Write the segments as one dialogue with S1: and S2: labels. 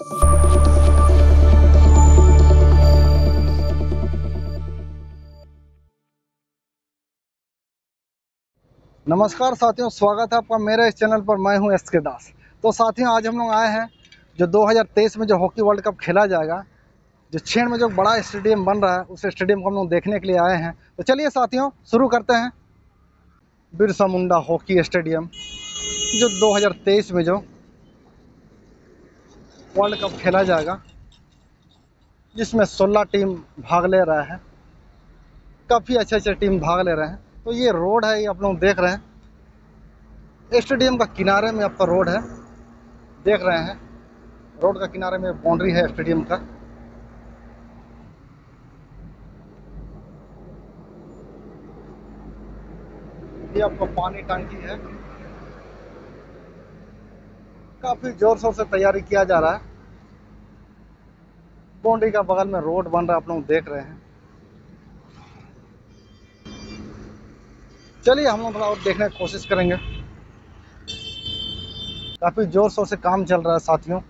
S1: नमस्कार साथियों, स्वागत है आपका मेरे इस चैनल पर। मैं हूँ एस के दास। तो साथियों, आज हम लोग आए हैं जो 2023 में जो हॉकी वर्ल्ड कप खेला जाएगा, जो छेड़ में जो बड़ा स्टेडियम बन रहा है, उस स्टेडियम को हम लोग देखने के लिए आए हैं। तो चलिए साथियों, शुरू करते हैं। बिरसा मुंडा हॉकी स्टेडियम, जो 2023 में जो वर्ल्ड कप खेला जाएगा, जिसमें 16 टीम भाग ले रहा है, काफ़ी अच्छे अच्छे टीम भाग ले रहे हैं। तो ये रोड है, ये आप लोग देख रहे हैं। स्टेडियम का किनारे में आपका रोड है, देख रहे हैं। रोड का किनारे में बाउंड्री है स्टेडियम का। ये आपका पानी टंकी है। काफ़ी ज़ोर शोर से तैयारी किया जा रहा है। बाउंड्री का बगल में रोड बन रहा है, आप लोग देख रहे हैं। चलिए, हम लोग थोड़ा और देखने की कोशिश करेंगे। काफ़ी ज़ोर शोर से काम चल रहा है, साथियों।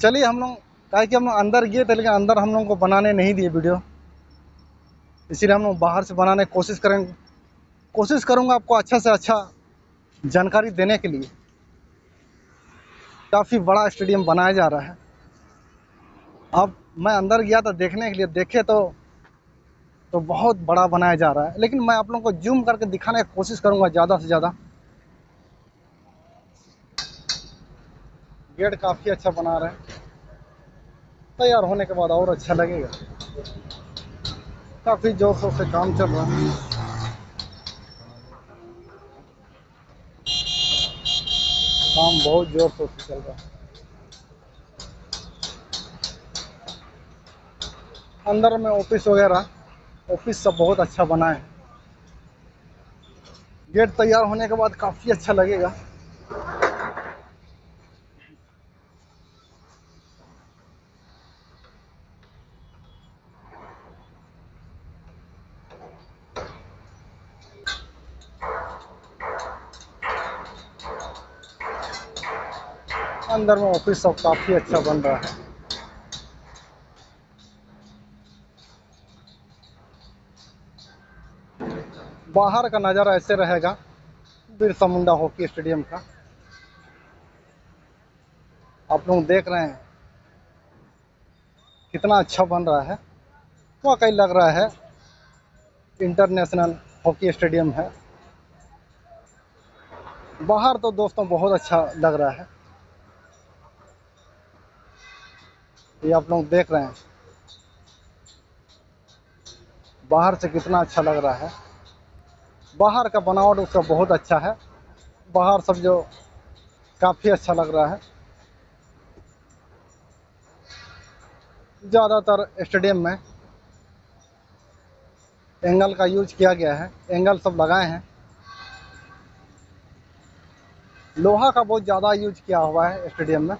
S1: चलिए, हम लोग, कहा कि हम लोग अंदर गए थे, लेकिन अंदर हम लोग को बनाने नहीं दिए वीडियो। इसीलिए हम लोग बाहर से बनाने की कोशिश करेंगे। कोशिश करूँगा आपको अच्छा से अच्छा जानकारी देने के लिए काफ़ी बड़ा स्टेडियम बनाया जा रहा है। अब मैं अंदर गया था देखने के लिए, देखे तो तो बहुत बड़ा बनाया जा रहा है। लेकिन मैं आप लोगों को जूम करके दिखाने की कोशिश करूँगा ज़्यादा से ज़्यादा। गेट काफ़ी अच्छा बना रहे हैं। तैयार होने के बाद और अच्छा लगेगा। काफ़ी ज़ोर शोर से काम चल रहा है। काम बहुत ज़ोर शोर से चल रहा है। अंदर में ऑफ़िस वगैरह, ऑफ़िस सब बहुत अच्छा बना है। गेट तैयार होने के बाद काफ़ी अच्छा लगेगा। अंदर में ऑफ़िस सब काफ़ी अच्छा बन रहा है। बाहर का नज़ारा ऐसे रहेगा बिरसा मुंडा हॉकी स्टेडियम का। आप लोग देख रहे हैं, कितना अच्छा बन रहा है। वाकई लग रहा है, इंटरनेशनल हॉकी स्टेडियम है। बाहर तो दोस्तों बहुत अच्छा लग रहा है। ये आप लोग देख रहे हैं। बाहर से कितना अच्छा लग रहा है। बाहर का बनावट उसका बहुत अच्छा है। बाहर सब जो काफ़ी अच्छा लग रहा है। ज़्यादातर स्टेडियम में एंगल का यूज़ किया गया है। एंगल सब लगाए हैं। लोहा का बहुत ज़्यादा यूज़ किया हुआ है स्टेडियम में।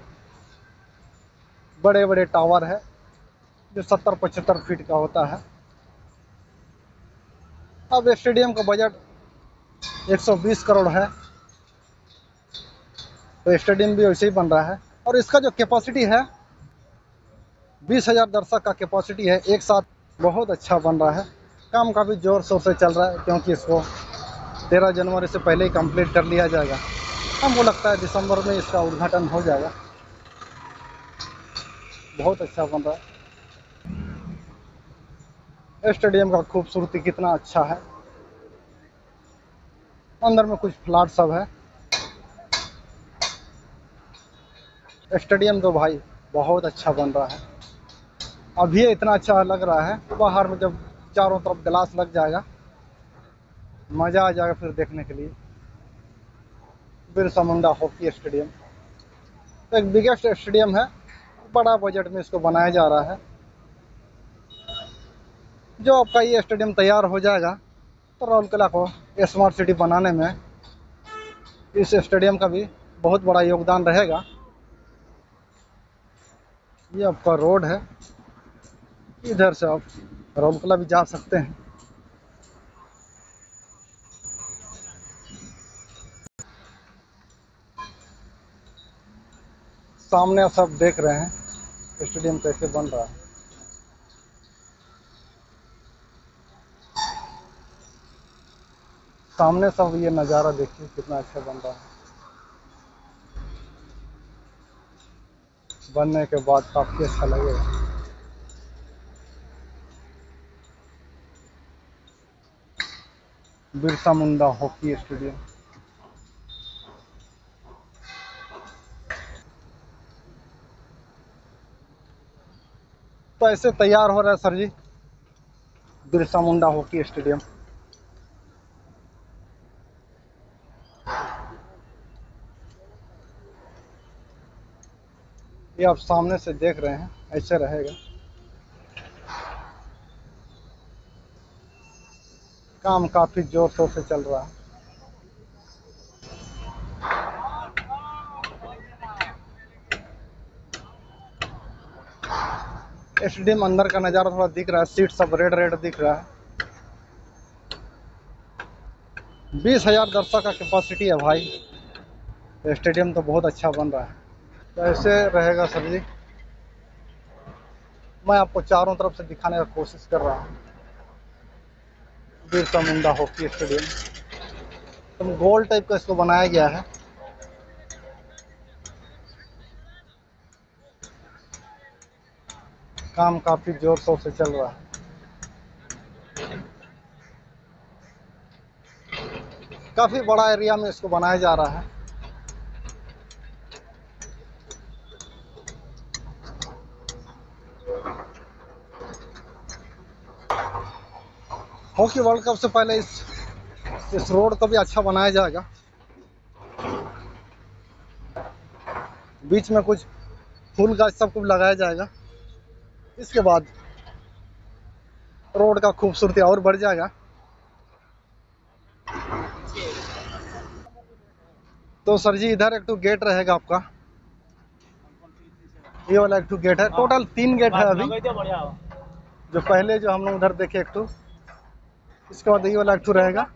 S1: बड़े बड़े टावर है, जो सत्तर पचहत्तर फीट का होता है। अब स्टेडियम का बजट 120 करोड़ है। तो स्टेडियम भी वैसे ही बन रहा है। और इसका जो कैपेसिटी है, बीस हज़ार दर्शक का कैपेसिटी है, एक साथ बहुत अच्छा बन रहा है। काम काफ़ी ज़ोर शोर से चल रहा है, क्योंकि इसको तेरह जनवरी से पहले ही कंप्लीट कर लिया जाएगा। हमको लगता है दिसंबर में इसका उद्घाटन हो जाएगा। बहुत अच्छा बन रहा है। स्टेडियम का खूबसूरती कितना अच्छा है। अंदर में कुछ फ्लाट सब है। स्टेडियम तो भाई बहुत अच्छा बन रहा है। अभी इतना अच्छा लग रहा है, बाहर में जब चारों तरफ़ गिलास लग जाएगा, मज़ा आ जाएगा फिर देखने के लिए। Birsa Munda hockey stadium. तो एक बिगेस्ट स्टेडियम है। बड़ा बजट में इसको बनाया जा रहा है। जो आपका ये स्टेडियम तैयार हो जाएगा तो राउरकेला को स्मार्ट सिटी बनाने में इस स्टेडियम का भी बहुत बड़ा योगदान रहेगा। ये आपका रोड है। इधर से आप राउरकेला भी जा सकते हैं। सामने आप सब देख रहे हैं। स्टेडियम कैसे बन रहा है? सामने सब ये नज़ारा देखिए, कितना अच्छा बन रहा है। बनने के बाद काफ़ी अच्छा लगेगा। Birsa Munda hockey stadium. तो ऐसे तैयार हो रहा है, सर जी। Birsa Munda hockey stadium. ये आप सामने से देख रहे हैं, ऐसे रहेगा। काम काफ़ी ज़ोर शोर से चल रहा है। स्टेडियम अंदर का नज़ारा थोड़ा दिख रहा है, सीट सब रेड रेड दिख रहा है। बीस हज़ार दर्शक का कैपेसिटी है भाई। स्टेडियम तो बहुत अच्छा बन रहा है। तो ऐसे रहेगा सर जी? मैं आपको चारों तरफ़ से दिखाने का कोशिश कर रहा हूँ। Birsa Munda hockey stadium. तो गोल टाइप का इसको बनाया गया है। काम काफ़ी ज़ोर शोर से चल रहा है। काफ़ी बड़ा एरिया में इसको बनाया जा रहा है। हॉकी वर्ल्ड कप से पहले इस इस रोड को भी अच्छा बनाया जाएगा। बीच में कुछ फूल का सब कुछ लगाया जाएगा। इसके बाद रोड का खूबसूरती और बढ़ जाएगा। तो सर जी इधर एक तो गेट रहेगा आपका। ये वाला एक तो गेट है। टोटल तीन गेट है अभी। जो पहले जो हम लोग उधर देखे एक तो इसके बाद ये वाला एक टू रहेगा।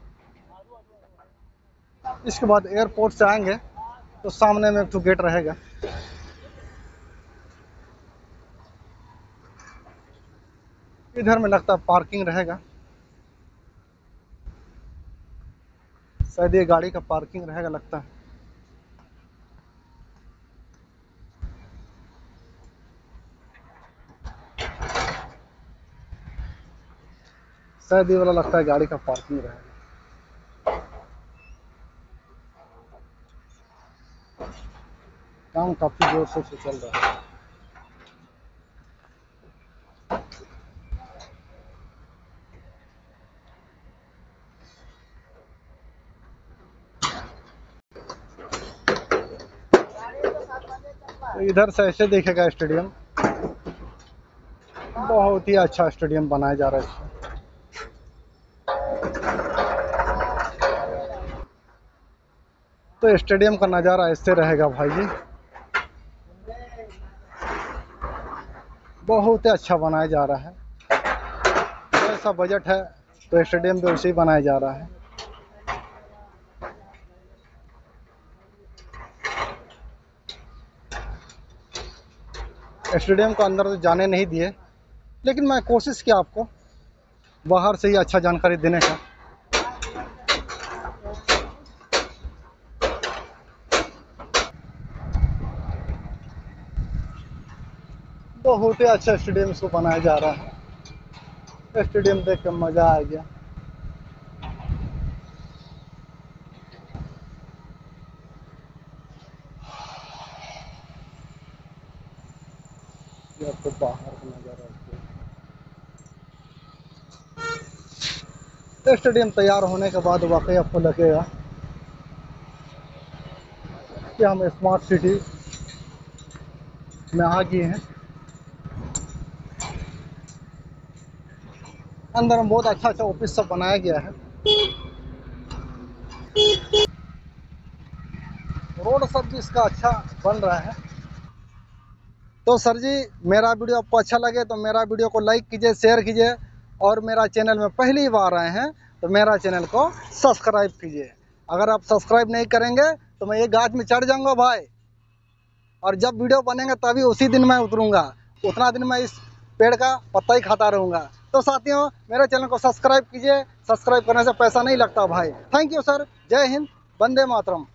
S1: इसके बाद एयरपोर्ट से आएँगे तो सामने में एक टू गेट रहेगा। इधर में लगता है पार्किंग रहेगा। शायद ये गाड़ी का पार्किंग रहेगा लगता। है शायद ये वाला लगता है गाड़ी का पार्किंग रहेगा। काम काफ़ी ज़ोर से चल रहा है। इधर से ऐसे देखेगा स्टेडियम। बहुत ही अच्छा स्टेडियम बनाया जा रहा है तो स्टेडियम का नज़ारा ऐसे रहेगा भाई जी। बहुत ही अच्छा बनाया जा रहा है। ऐसा बजट है तो स्टेडियम भी उसे बनाया जा रहा है। स्टेडियम को अंदर तो जाने नहीं दिए, लेकिन मैं कोशिश किया आपको, बाहर से ही अच्छा जानकारी देने का। बहुत ही अच्छा स्टेडियम इसको बनाया जा रहा है। स्टेडियम देख कर मज़ा आ गया। आपको बाहर का नज़ारा स्टेडियम तैयार होने के बाद वाकई आपको लगेगा कि हम स्मार्ट सिटी में आ गए हैं। अंदर में बहुत अच्छा अच्छा ऑफ़िस सब बनाया गया है। रोड सब भी इसका अच्छा बन रहा है। तो सर जी, मेरा वीडियो आपको अच्छा लगे तो मेरा वीडियो को लाइक कीजिए, शेयर कीजिए और मेरा चैनल में पहली बार आए हैं तो मेरा चैनल को सब्सक्राइब कीजिए। अगर आप सब्सक्राइब नहीं करेंगे तो मैं ये गाछ में चढ़ जाऊँगा भाई। और जब वीडियो बनेंगे तभी उसी दिन मैं उतरूँगा। उतना दिन मैं इस पेड़ का पत्ता ही खाता रहूँगा। तो साथियों, मेरे चैनल को सब्सक्राइब कीजिए। सब्सक्राइब करने से पैसा नहीं लगता भाई। थैंक यू सर जय हिंद. वंदे मातरम.